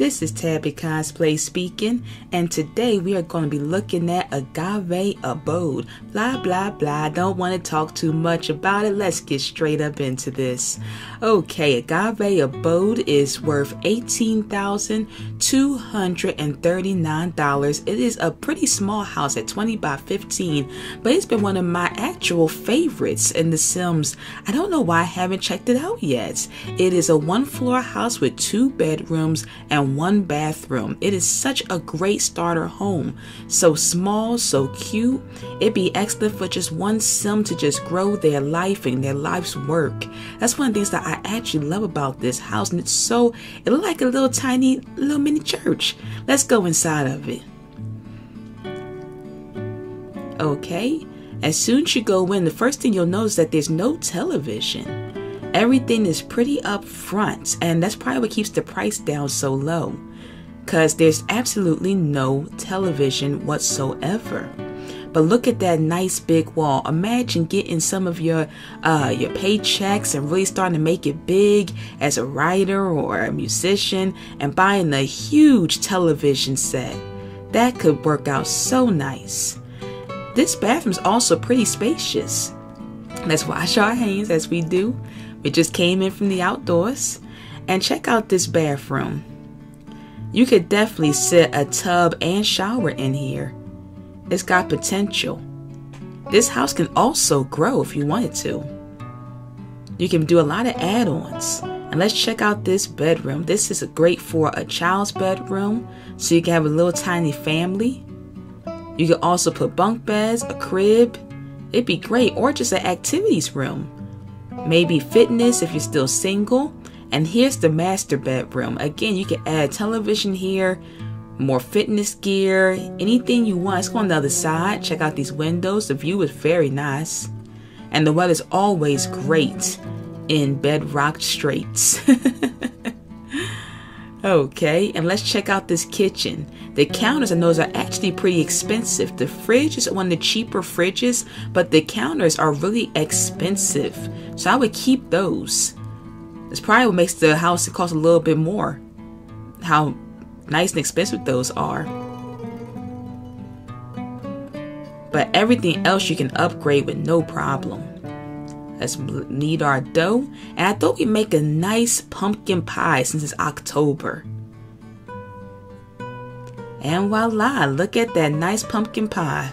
This is Tabby Cosplay speaking, and today we are going to be looking at Agave Abode. Blah blah blah, don't want to talk too much about it. Let's get straight up into this. Okay, Agave Abode is worth $18,239. It is a pretty small house at 20 by 15, but it's been one of my actual favorites in The Sims. I don't know why I haven't checked it out yet. It is a one floor house with two bedrooms and one bathroom. It is such a great starter home. So small, so cute. It'd be excellent for just one sim to just grow their life and their life's work. That's one of the things that I actually love about this house. And it's so, it looks like a little tiny, little mini church. Let's go inside of it. Okay. As soon as you go in, the first thing you'll notice that there's no television. Everything is pretty up front, and that's probably what keeps the price down so low. Because there's absolutely no television whatsoever. But look at that nice big wall. Imagine getting some of your uh, your paychecks and really starting to make it big as a writer or a musician and buying a huge television set. That could work out so nice. This bathroom is also pretty spacious. Let's wash our hands as we do. We just came in from the outdoors. And check out this bathroom. You could definitely sit a tub and shower in here. It's got potential. This house can also grow if you wanted to. You can do a lot of add-ons. And let's check out this bedroom. This is great for a child's bedroom, so you can have a little tiny family. You can also put bunk beds, a crib. It'd be great, or just an activities room maybe fitness if you're still single. And here's the master bedroom. Again, you can add television here, more fitness gear, anything you want. Let's go on the other side. Check out these windows. The view is very nice. And the weather's always great in Bedrock Straits. okay, and let's check out this kitchen. The counters and those are actually pretty expensive. The fridge is one of the cheaper fridges, but the counters are really expensive. So I would keep those. It's probably what makes the house cost a little bit more. How nice and expensive those are. But everything else you can upgrade with no problem. Let's knead our dough. And I thought we'd make a nice pumpkin pie since it's October. And voila, look at that nice pumpkin pie.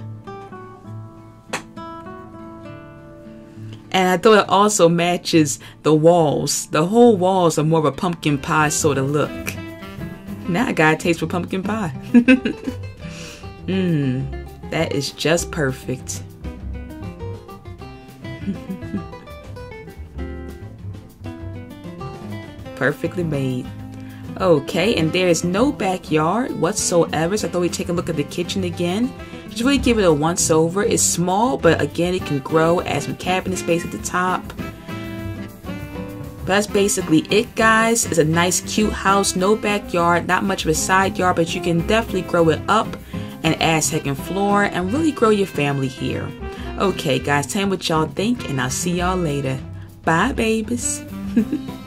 And I thought it also matches the walls. The whole walls are more of a pumpkin pie sort of look. Now I got a taste for pumpkin pie. Mmm, that is just perfect. Perfectly made. Okay, and there is no backyard whatsoever. So I thought we'd take a look at the kitchen again. Just really give it a once over. It's small, but again, it can grow as some cabinet space at the top. But that's basically it, guys. It's a nice, cute house. No backyard, not much of a side yard, but you can definitely grow it up and add second floor and really grow your family here. Okay, guys, tell me what y'all think, and I'll see y'all later. Bye, babies.